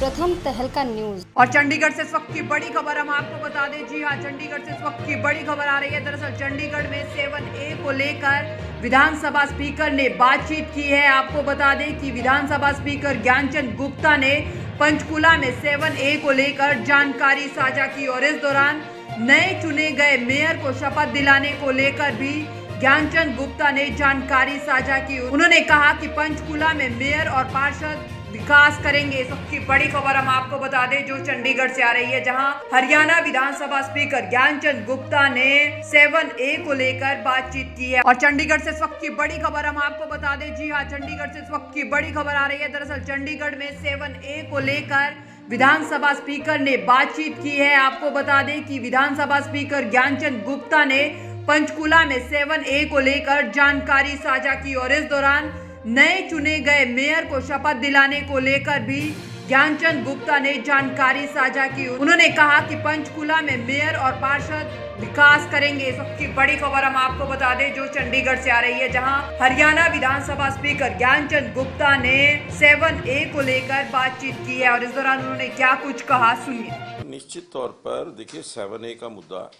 प्रथम तहलका न्यूज़। और चंडीगढ़ से इस वक्त की बड़ी खबर हम आपको बता दें, जी हाँ चंडीगढ़ से इस वक्त की बड़ी खबर आ रही है। दरअसल चंडीगढ़ में सेवन ए को लेकर विधानसभा स्पीकर ने बातचीत की है। आपको बता दें कि विधानसभा स्पीकर ज्ञानचंद गुप्ता ने पंचकुला में सेवन ए को लेकर जानकारी साझा की और इस दौरान नए चुने गए मेयर को शपथ दिलाने को लेकर भी ज्ञानचंद गुप्ता ने जानकारी साझा की। उन्होंने कहा कि पंचकुला में मेयर और पार्षद विकास करेंगे, सबकी बड़ी खबर हम आपको बता दें, जो चंडीगढ़ से आ रही है, जहाँ हरियाणा विधानसभा स्पीकर ज्ञानचंद गुप्ता ने सेवन ए को लेकर बातचीत की है। और चंडीगढ़ से वक्त की बड़ी खबर हम आपको बता दें, जी हाँ चंडीगढ़ से इस वक्त की बड़ी खबर आ रही है। दरअसल चंडीगढ़ में सेवन ए को लेकर विधानसभा स्पीकर ने बातचीत की है। आपको बता दें कि विधानसभा स्पीकर ज्ञानचंद गुप्ता ने पंचकुला में सेवन ए को लेकर जानकारी साझा की और इस दौरान नए चुने गए मेयर को शपथ दिलाने को लेकर भी ज्ञानचंद गुप्ता ने जानकारी साझा की। उन्होंने कहा कि पंचकुला में मेयर और पार्षद विकास करेंगे। सबकी बड़ी खबर हम आपको बता दें, जो चंडीगढ़ से आ रही है, जहाँ हरियाणा विधानसभा स्पीकर ज्ञानचंद गुप्ता ने सेवन ए को लेकर बातचीत की है और इस दौरान उन्होंने क्या कुछ कहा, सुनिए। निश्चित तौर पर देखिए, सेवन ए का मुद्दा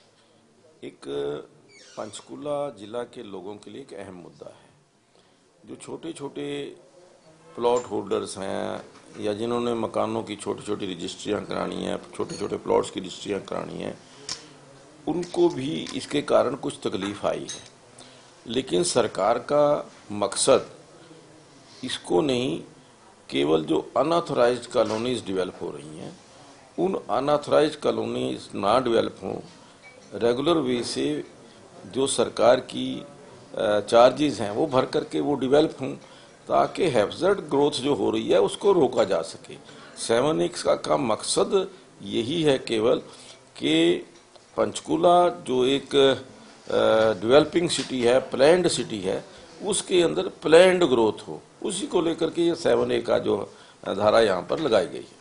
एक पंचकुला जिला के लोगों के लिए एक अहम मुद्दा है। जो छोटे छोटे प्लॉट होल्डर्स हैं, या जिन्होंने मकानों की छोटी छोटी रजिस्ट्रियाँ करानी हैं छोटे छोटे प्लॉट्स की रजिस्ट्रियाँ करानी हैं, उनको भी इसके कारण कुछ तकलीफ़ आई है। लेकिन सरकार का मकसद इसको नहीं, केवल जो अनऑथराइज कॉलोनीज डेवलप हो रही हैं, उन अनऑथराइज कॉलोनीज ना डेवलप हों रेगुलर वे से जो सरकार की चार्जेस हैं वो भर करके वो डिवेल्प हों ताकि हैफजर्ड ग्रोथ जो हो रही है उसको रोका जा सके। सेवन एक्स का, का मकसद यही है केवल कि पंचकुला जो एक डेवलपिंग सिटी है प्लैंड सिटी है उसके अंदर प्लैंड ग्रोथ हो। उसी को लेकर के ये सेवन ए का जो धारा यहाँ पर लगाई गई है।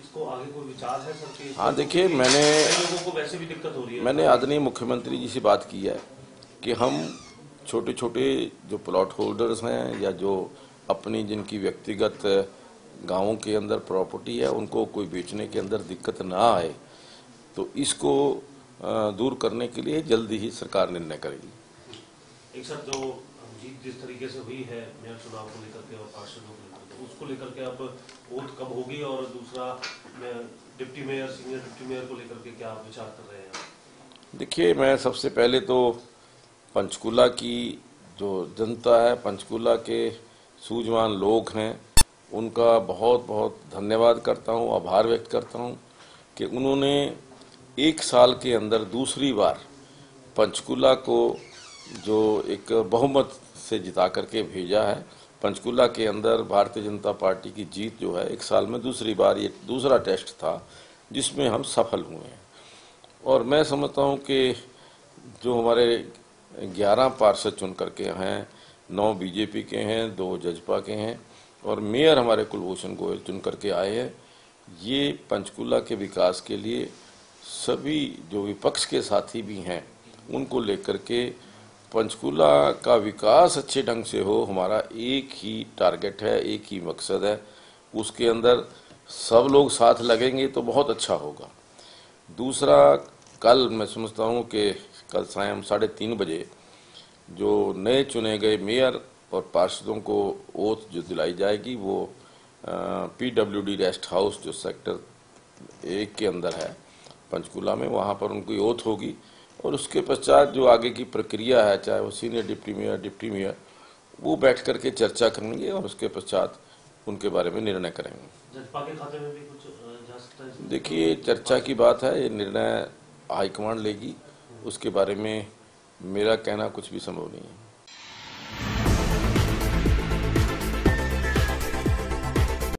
इसको आगे कोई विचार है सर कि हाँ देखिए मैंने लोगों को वैसे भी दिक्कत हो रही है। मैंने आदरणीय मुख्यमंत्री जी से बात की है कि हम छोटे छोटे जो प्लॉट होल्डर्स हैं या जो अपनी जिनकी व्यक्तिगत गाँवों के अंदर प्रॉपर्टी है उनको कोई बेचने के अंदर दिक्कत ना आए तो इसको दूर करने के लिए जल्दी ही सरकार निर्णय करेगी। एक सर जो जीत जिस तरीके से हुई है मेयर चुनाव को लेकर के और पार्षदों को लेकर के उसको लेकर के अब वोट कब होगी और दूसरा deputy mayor senior deputy mayor को लेकर के क्या विचार कर रहे हैं देखिए मैं सबसे पहले तो पंचकुला की जो जनता है, पंचकुला के सूझवान लोग हैं, उनका बहुत बहुत धन्यवाद करता हूँ, आभार व्यक्त करता हूँ कि उन्होंने एक साल के अंदर दूसरी बार पंचकुला को जो एक बहुमत से जिता करके भेजा है। पंचकुला के अंदर भारतीय जनता पार्टी की जीत जो है, एक साल में दूसरी बार ये दूसरा टेस्ट था, जिसमें हम सफल हुए हैं। और मैं समझता हूँ कि जो हमारे ग्यारह पार्षद चुन करके हैं, नौ बीजेपी के हैं, दो जजपा के हैं, और मेयर हमारे कुलभूषण गोयल चुन करके आए हैं। ये पंचकुला के विकास के लिए सभी जो विपक्ष के साथी भी हैं, उनको लेकर के पंचकुला का विकास अच्छे ढंग से हो, हमारा एक ही टारगेट है, एक ही मकसद है। उसके अंदर सब लोग साथ लगेंगे तो बहुत अच्छा होगा। दूसरा, कल मैं समझता हूँ कि कल सायं साढ़े तीन बजे जो नए चुने गए मेयर और पार्षदों को ओथ जो दिलाई जाएगी वो पीडब्ल्यूडी रेस्ट हाउस जो सेक्टर एक के अंदर है पंचकुला में वहाँ पर उनकी ओथ होगी और उसके पश्चात जो आगे की प्रक्रिया है चाहे वो senior deputy mayor deputy mayor वो बैठ करके चर्चा करेंगे और उसके पश्चात उनके बारे में निर्णय करेंगे। देखिए चर्चा की बात है ये निर्णय हाईकमांड लेगी। उसके बारे में मेरा कहना कुछ भी संभव नहीं है।